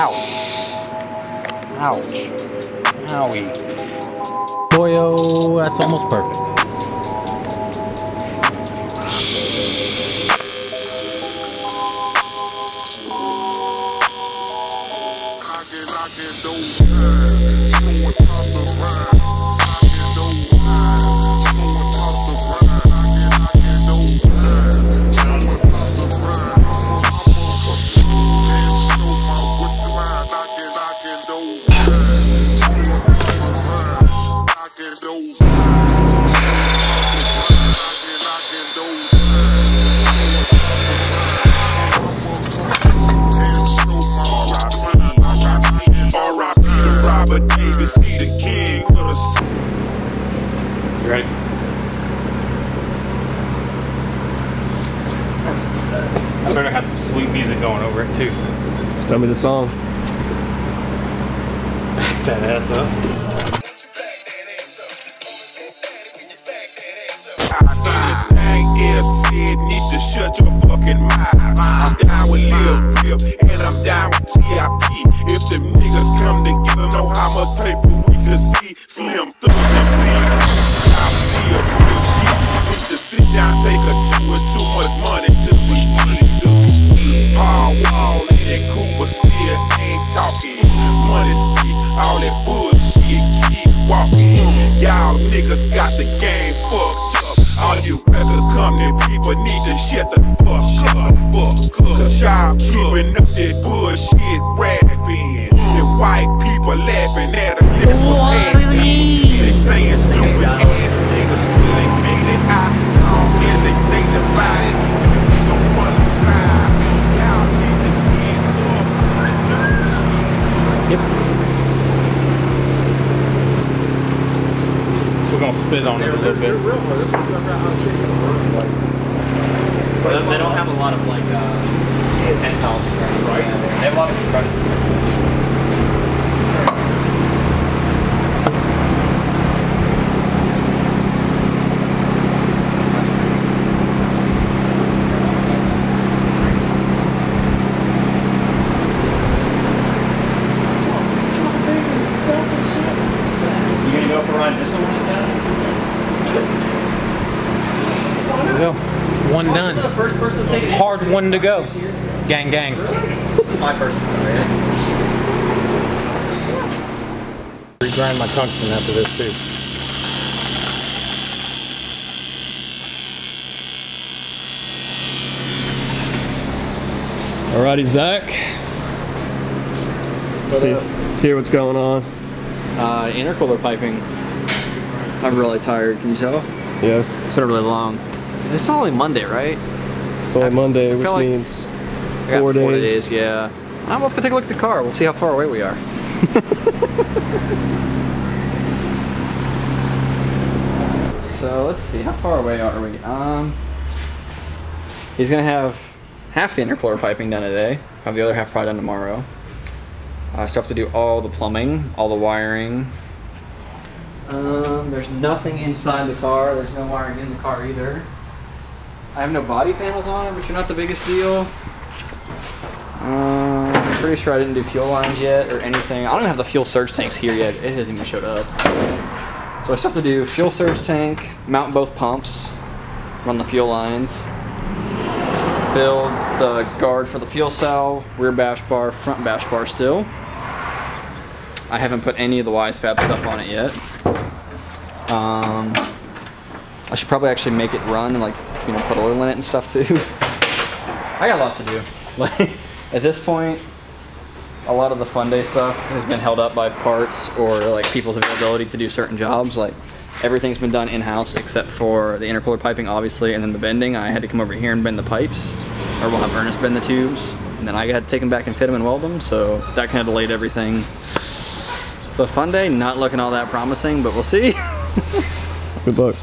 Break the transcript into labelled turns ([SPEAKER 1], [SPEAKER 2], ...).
[SPEAKER 1] Ouch. Ouch. Owie. Boyo, that's almost perfect. Lock it, lock it, You ready? I better have some sweet music going over it too.
[SPEAKER 2] Just tell me the song.
[SPEAKER 1] Back that ass up.
[SPEAKER 3] Shut your fucking mouth. I'm down with Lil Flip and I'm down with TIP. If them niggas come together, know how much paper we could see. Slim Thug MC. All you people need to shut the fuck up. Fuck up. Cause y'all keeping up that bullshit rapping. And white people laughing at us.
[SPEAKER 1] Spit on it a little bit.
[SPEAKER 4] But they don't have a lot of like uh, tensile strength. Right. They have a lot of compression strength. You gonna go for a ride this one when it's down?
[SPEAKER 1] There we go. One done.
[SPEAKER 4] the first person to take it.
[SPEAKER 1] Hard one to go. Gang, gang.
[SPEAKER 4] This is my first one, right?
[SPEAKER 1] Regrind my tungsten after this too.
[SPEAKER 2] Alrighty, Zach. See, let's hear what's going on.
[SPEAKER 4] Uh, intercooler piping. I'm really tired. Can you tell?
[SPEAKER 2] Yeah,
[SPEAKER 4] It's been really long. It's only Monday, right?
[SPEAKER 2] It's only
[SPEAKER 4] I-
[SPEAKER 2] Monday,
[SPEAKER 4] I
[SPEAKER 2] which
[SPEAKER 4] like-
[SPEAKER 2] means
[SPEAKER 4] I got
[SPEAKER 2] Four
[SPEAKER 4] four
[SPEAKER 2] days.
[SPEAKER 4] days. Yeah. Well, let's go take a look at the car. We'll see how far away we are. so let's see. How far away are we? Um, he's gonna have half the intercooler piping done today. Have the other half probably done tomorrow. I still have to do all the plumbing, all the wiring. Um, there's nothing inside the car. There's no wiring in the car either. I have no body panels on it, but you're not the biggest deal. Um, I'm pretty sure I didn't do fuel lines yet or anything. I don't even have the fuel surge tanks here yet. It hasn't even showed up. So I still have to do fuel surge tank, mount both pumps, run the fuel lines, build the guard for the fuel cell, rear bash bar, front bash bar still. I haven't put any of the WiseFab stuff on it yet. Um, I should probably actually make it run and like, you know, put oil in it and stuff too. I got a lot to do. Like, at this point, a lot of the fun day stuff has been held up by parts or like people's availability to do certain jobs. Like, everything's been done in-house except for the intercooler piping, obviously, and then the bending. I had to come over here and bend the pipes, or we'll have Ernest bend the tubes, and then I had to take them back and fit them and weld them. So that kind of delayed everything. So fun day, not looking all that promising, but we'll see.
[SPEAKER 2] good luck.